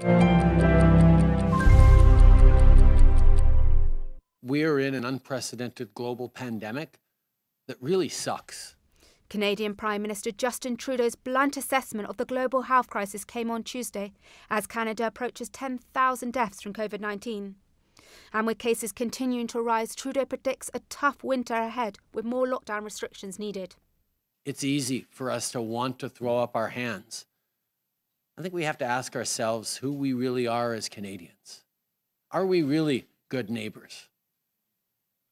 We are in an unprecedented global pandemic that really sucks. Canadian Prime Minister Justin Trudeau's blunt assessment of the global health crisis came on Tuesday as Canada approaches 10,000 deaths from COVID 19. And with cases continuing to rise, Trudeau predicts a tough winter ahead with more lockdown restrictions needed. It's easy for us to want to throw up our hands. I think we have to ask ourselves who we really are as Canadians. Are we really good neighbors?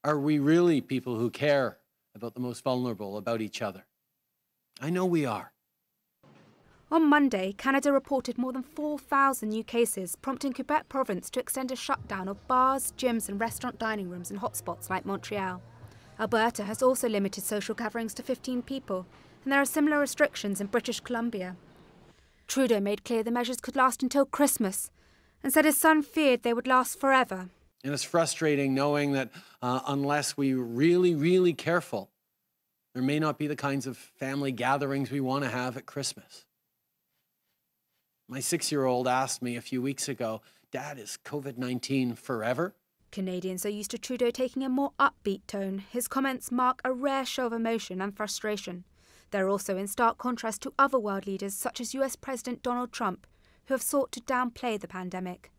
Are we really people who care about the most vulnerable, about each other? I know we are. On Monday, Canada reported more than 4,000 new cases, prompting Quebec province to extend a shutdown of bars, gyms, and restaurant dining rooms in hotspots like Montreal. Alberta has also limited social gatherings to 15 people, and there are similar restrictions in British Columbia. Trudeau made clear the measures could last until Christmas and said his son feared they would last forever. And it's frustrating knowing that uh, unless we're really, really careful, there may not be the kinds of family gatherings we want to have at Christmas. My six year old asked me a few weeks ago, Dad, is COVID 19 forever? Canadians are used to Trudeau taking a more upbeat tone. His comments mark a rare show of emotion and frustration. They're also in stark contrast to other world leaders, such as US President Donald Trump, who have sought to downplay the pandemic.